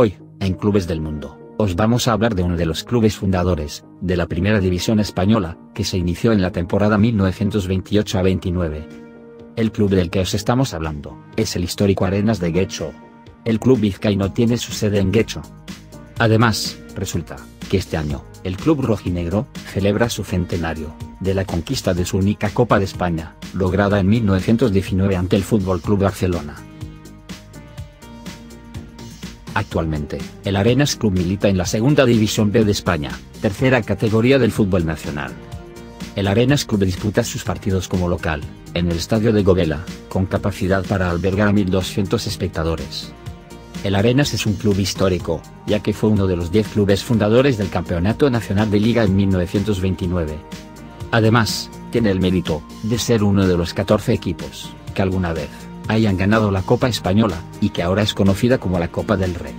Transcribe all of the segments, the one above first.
Hoy, en Clubes del Mundo, os vamos a hablar de uno de los clubes fundadores, de la Primera División Española, que se inició en la temporada 1928 a 29. El club del que os estamos hablando, es el histórico Arenas de Guecho. El club vizcaíno tiene su sede en Guecho. Además, resulta, que este año, el club rojinegro, celebra su centenario, de la conquista de su única Copa de España, lograda en 1919 ante el Fútbol Club Barcelona. Actualmente, el Arenas Club milita en la Segunda División B de España, tercera categoría del fútbol nacional. El Arenas Club disputa sus partidos como local, en el estadio de Govela, con capacidad para albergar a 1.200 espectadores. El Arenas es un club histórico, ya que fue uno de los 10 clubes fundadores del Campeonato Nacional de Liga en 1929. Además, tiene el mérito, de ser uno de los 14 equipos, que alguna vez, hayan ganado la Copa Española, y que ahora es conocida como la Copa del Rey.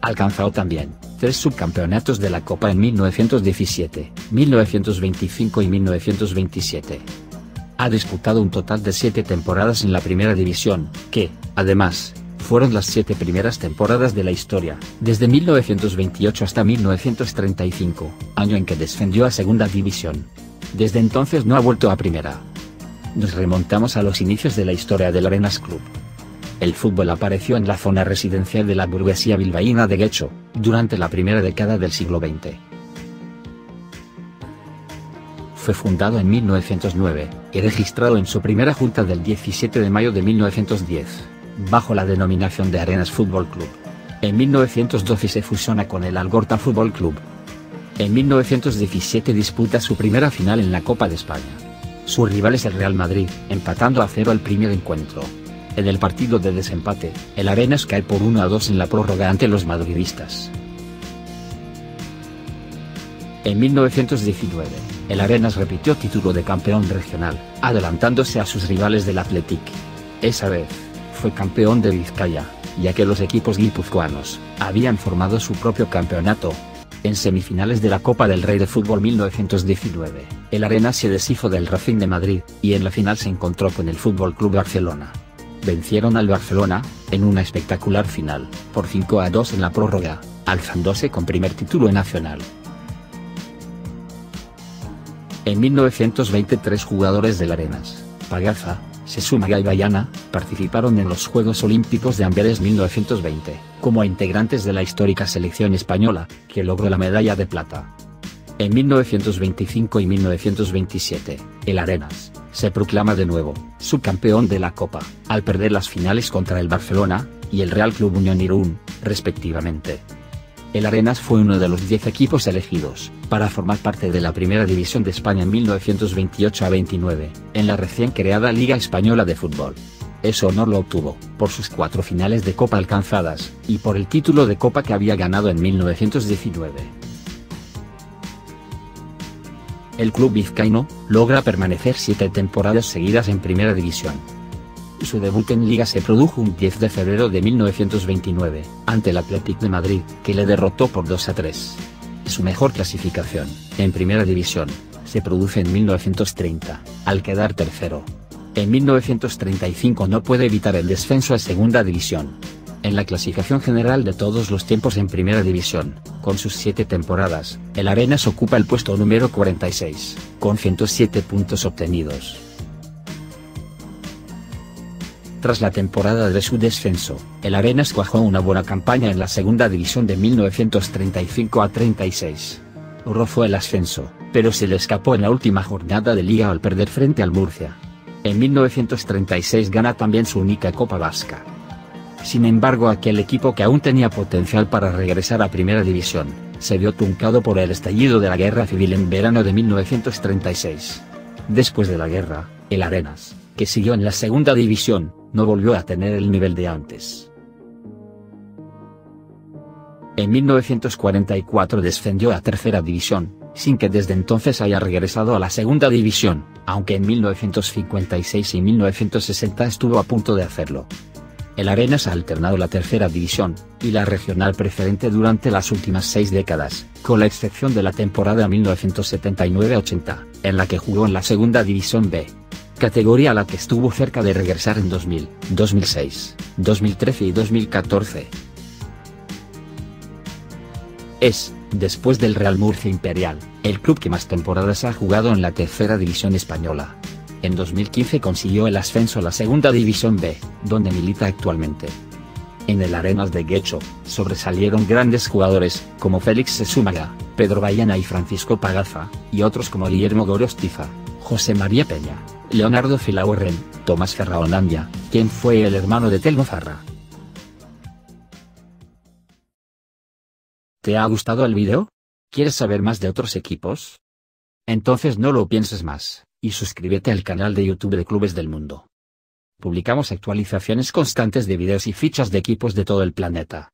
Alcanzado también, tres subcampeonatos de la Copa en 1917, 1925 y 1927. Ha disputado un total de siete temporadas en la primera división, que, además, fueron las siete primeras temporadas de la historia, desde 1928 hasta 1935, año en que descendió a segunda división. Desde entonces no ha vuelto a primera nos remontamos a los inicios de la historia del Arenas Club. El fútbol apareció en la zona residencial de la burguesía bilbaína de Guecho, durante la primera década del siglo XX. Fue fundado en 1909, y registrado en su primera junta del 17 de mayo de 1910, bajo la denominación de Arenas Fútbol Club. En 1912 se fusiona con el Algorta Fútbol Club. En 1917 disputa su primera final en la Copa de España. Su rival es el Real Madrid, empatando a cero el primer encuentro. En el partido de desempate, el Arenas cae por 1 a 2 en la prórroga ante los madridistas. En 1919, el Arenas repitió título de campeón regional, adelantándose a sus rivales del Athletic. Esa vez, fue campeón de Vizcaya, ya que los equipos guipuzcoanos, habían formado su propio campeonato, en semifinales de la Copa del Rey de Fútbol 1919, el Arena se deshizo del Racing de Madrid, y en la final se encontró con el Fútbol Club Barcelona. Vencieron al Barcelona, en una espectacular final, por 5 a 2 en la prórroga, alzándose con primer título nacional. En 1923 jugadores del Arenas, Pagaza, Sesuma y Bayana, participaron en los Juegos Olímpicos de Amberes 1920, como integrantes de la histórica selección española, que logró la medalla de plata. En 1925 y 1927, el Arenas, se proclama de nuevo, subcampeón de la Copa, al perder las finales contra el Barcelona, y el Real Club Unión Irún, respectivamente. El Arenas fue uno de los 10 equipos elegidos, para formar parte de la Primera División de España en 1928 a 29, en la recién creada Liga Española de Fútbol. Ese honor lo obtuvo, por sus cuatro finales de Copa alcanzadas, y por el título de Copa que había ganado en 1919. El club vizcaíno, logra permanecer siete temporadas seguidas en Primera División, su debut en Liga se produjo un 10 de febrero de 1929, ante el Athletic de Madrid, que le derrotó por 2 a 3. Su mejor clasificación, en Primera División, se produce en 1930, al quedar tercero. En 1935 no puede evitar el descenso a Segunda División. En la clasificación general de todos los tiempos en Primera División, con sus siete temporadas, el Arenas ocupa el puesto número 46, con 107 puntos obtenidos. Tras la temporada de su descenso, el Arenas cuajó una buena campaña en la segunda división de 1935 a 36. Rozó el ascenso, pero se le escapó en la última jornada de liga al perder frente al Murcia. En 1936 gana también su única Copa Vasca. Sin embargo aquel equipo que aún tenía potencial para regresar a Primera División, se vio truncado por el estallido de la Guerra Civil en verano de 1936. Después de la guerra, el Arenas, que siguió en la Segunda División, no volvió a tener el nivel de antes. En 1944 descendió a Tercera División, sin que desde entonces haya regresado a la Segunda División, aunque en 1956 y 1960 estuvo a punto de hacerlo. El Arenas ha alternado la tercera división, y la regional preferente durante las últimas seis décadas, con la excepción de la temporada 1979-80, en la que jugó en la segunda división B. Categoría a la que estuvo cerca de regresar en 2000, 2006, 2013 y 2014. Es, después del Real Murcia Imperial, el club que más temporadas ha jugado en la tercera división española. En 2015 consiguió el ascenso a la segunda división B, donde milita actualmente. En el Arenas de Guecho, sobresalieron grandes jugadores, como Félix Sesúmaga, Pedro Bayana y Francisco Pagaza, y otros como Guillermo Gorostiza, José María Peña, Leonardo Filaurren, Tomás Ferraonandia, quien fue el hermano de Telmo Farra. ¿Te ha gustado el video? ¿Quieres saber más de otros equipos? Entonces no lo pienses más, y suscríbete al canal de YouTube de Clubes del Mundo. Publicamos actualizaciones constantes de videos y fichas de equipos de todo el planeta.